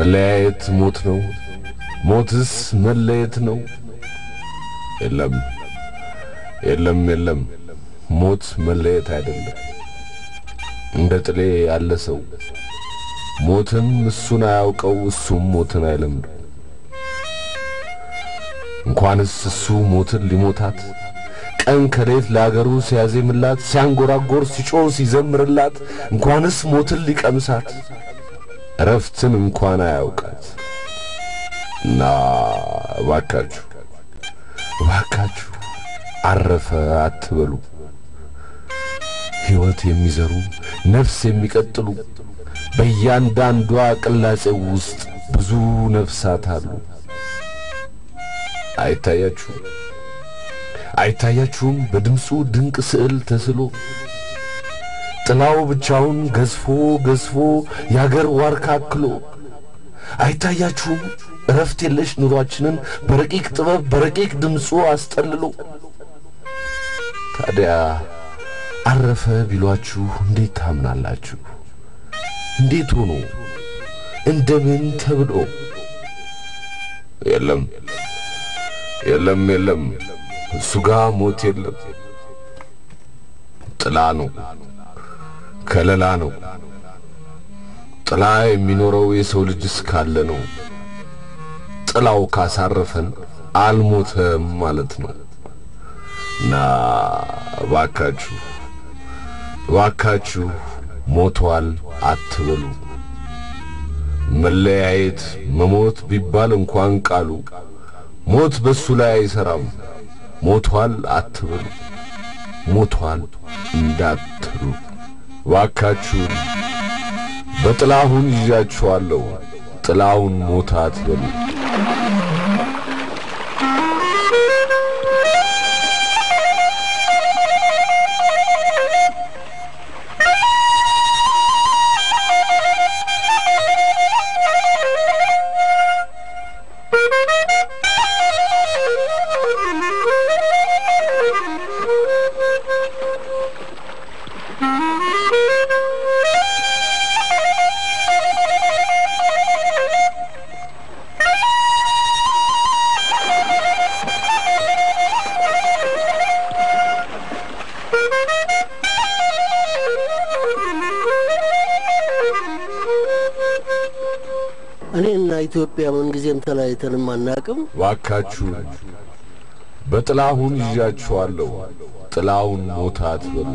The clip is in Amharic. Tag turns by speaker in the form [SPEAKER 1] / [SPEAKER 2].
[SPEAKER 1] መለያየት ሞት ነው። ሞትስ መለየት ነው። የለም የለም የለም፣ ሞት መለየት አይደለም። እንደ ጥሌ ያለ ሰው ሞትን እሱን አያውቀው፣ እሱም ሞትን አይለምደው። እንኳንስ እሱ ሞትን ሊሞታት ቀን ከሌት ለአገሩ ሲያዜምላት ሲያንጎራጎር ሲጮህ ሲዘምርላት እንኳንስ ሞትን ሊቀምሳት እረፍትን እንኳን አያውቃት እና እባካችሁ እባካችሁ አረፈ አትበሉ። ሕይወት የሚዘሩ ነፍስ የሚቀጥሉ በእያንዳንዷ ቅላጼው ውስጥ ብዙ ነፍሳት አሉ። አይታያችሁም? አይታያችሁም? በድምፁ ድንቅ ስዕል ተስሎ ጥላው ብቻውን ገዝፎ ገዝፎ የአገር ዋርካ አክሎ አይታያችሁም? እረፍት የለሽ ኑሯችንን በረቂቅ ጥበብ በረቂቅ ድምፁ አስጠልሎ ታዲያ አረፈ ቢሏችሁ እንዴት ታምናላችሁ? እንዴት ሆኖ እንደምን ተብሎ? የለም የለም የለም፣ እሱ ጋር ሞት የለም። ጥላ ነው፣ ከለላ ነው። ጥላ የሚኖረው የሰው ልጅ እስካለ ነው። ጥላው ካሳረፈን አልሞተም ማለት ነው። እና እባካችሁ እባካችሁ ሞቷል አትበሉ። መለያየት መሞት ቢባል እንኳን ቃሉ ሞት በሱ ላይ አይሰራም። ሞቷል አትበሉ፣ ሞቷል እንዳትሉ እባካችሁን። በጥላሁን ይዣችኋለሁ፣ ጥላሁን ሞታ አትበሉ።
[SPEAKER 2] እኔና ኢትዮጵያ ምንጊዜም ተለያይተንም አናቅም።
[SPEAKER 1] እባካችሁን በጥላሁን ይዣችኋለሁ፣ ጥላሁን ሞታ አትበሉ።